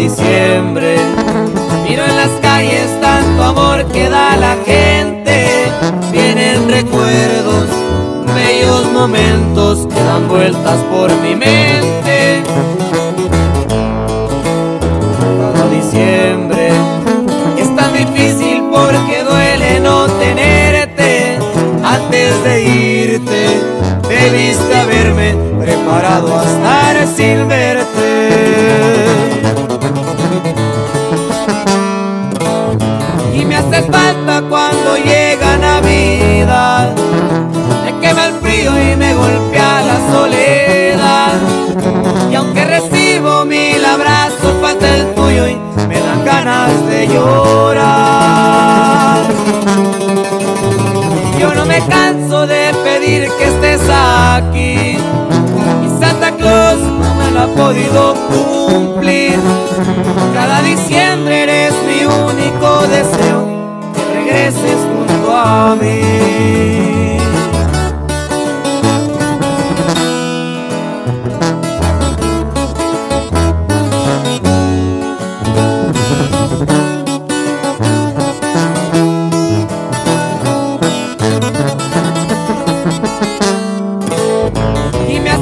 Diciembre amor que da la gente. Vienen recuerdos, bellos momentos que dan vueltas por mi mente. Cada diciembre es tan difícil porque duele no tenerte. Antes de irte, debiste haberme preparado a estar sin verte. Hace falta cuando llega Navidad. Me quema el frío y me golpea la soledad. Y aunque recibo mil abrazos, falta el tuyo y me dan ganas de llorar. Yo no me canso de pedir que estés aquí. Y Santa Claus no me lo ha podido cumplir. Cada diciembre eres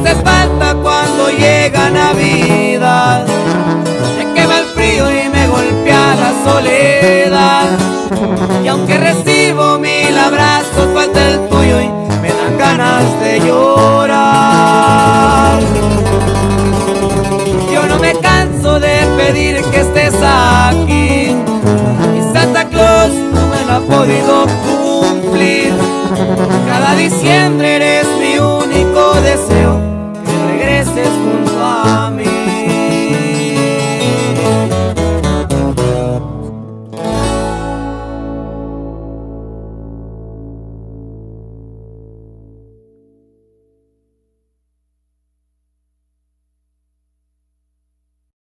hace falta cuando llega Navidad. Me quema el frío y me golpea la soledad. Y aunque recibo mil abrazos, falta el tuyo y me dan ganas de llorar. Yo no me canso de pedir que estés aquí. Y Santa Claus no me lo ha podido cumplir. Cada diciembre eres mi